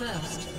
First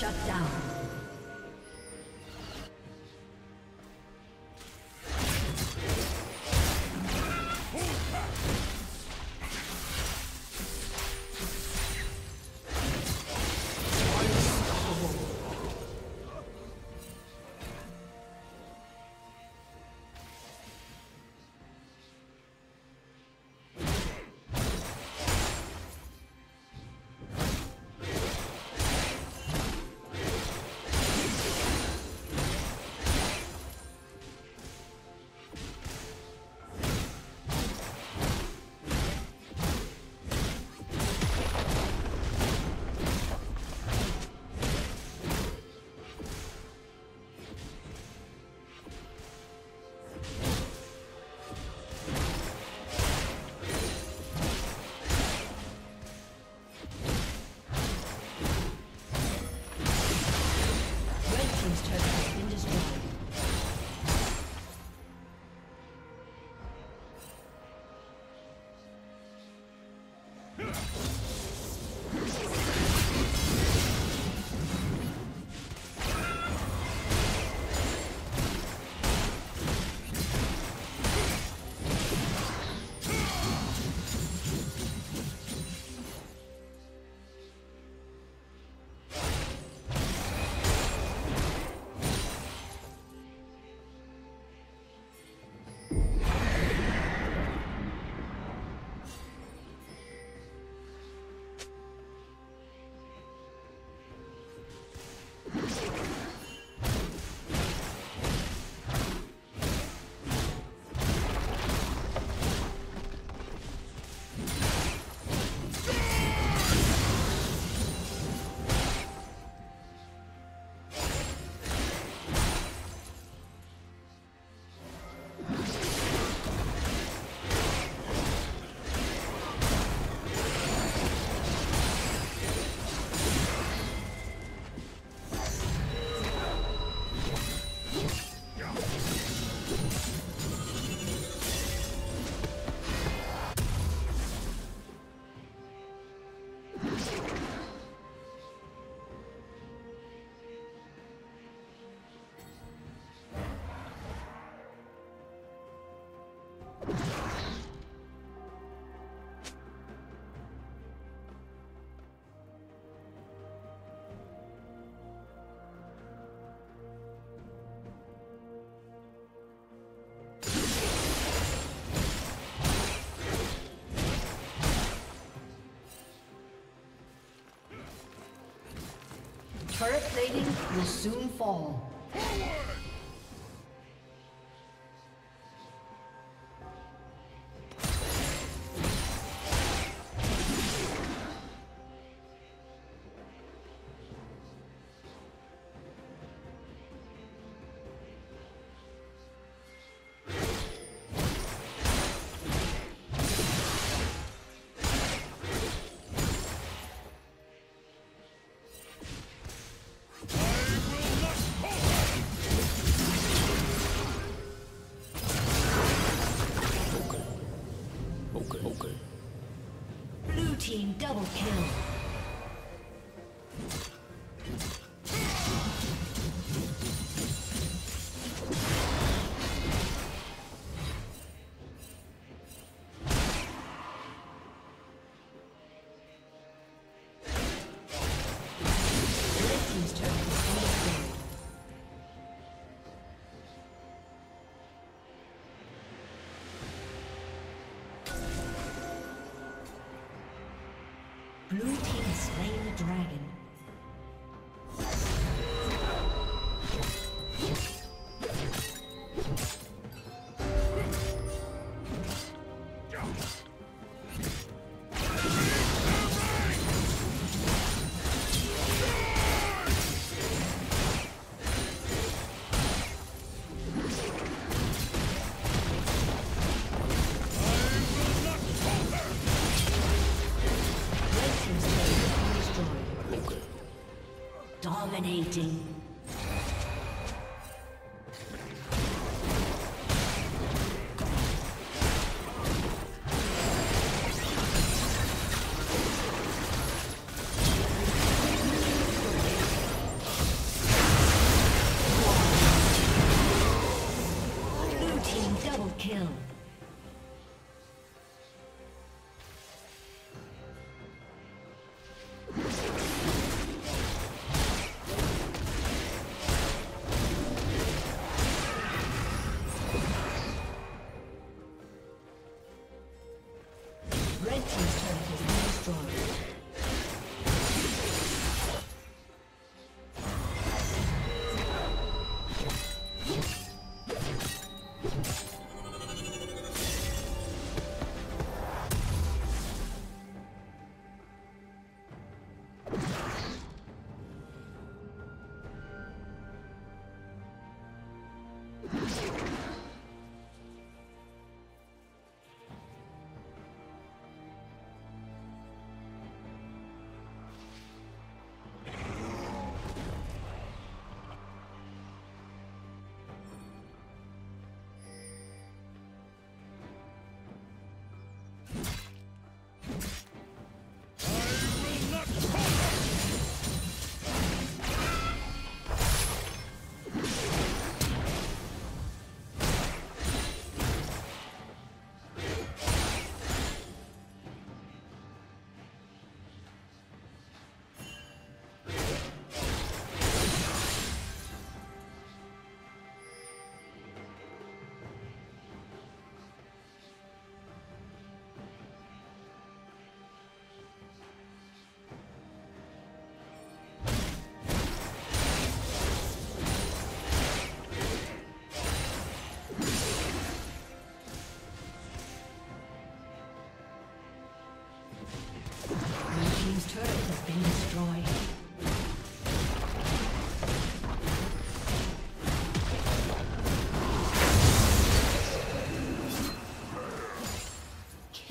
Shut down. Turret plating will soon fall. team double kill. Double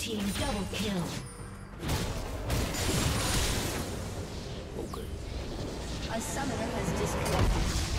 Team double kill. A summoner has disconnected.